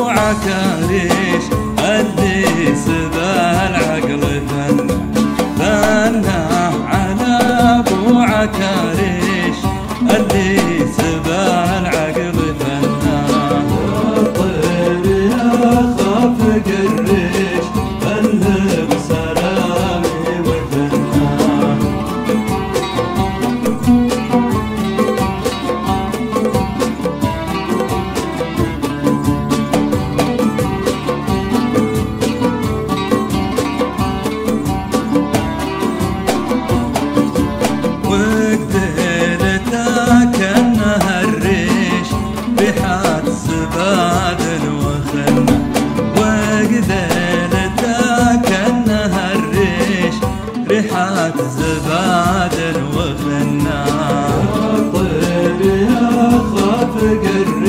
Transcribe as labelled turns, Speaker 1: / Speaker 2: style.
Speaker 1: وعكاريش قدي سبال عقل فن فنان زباد وخنا وقذل ذاك النهر ريحات زباد وخنا خاف قرب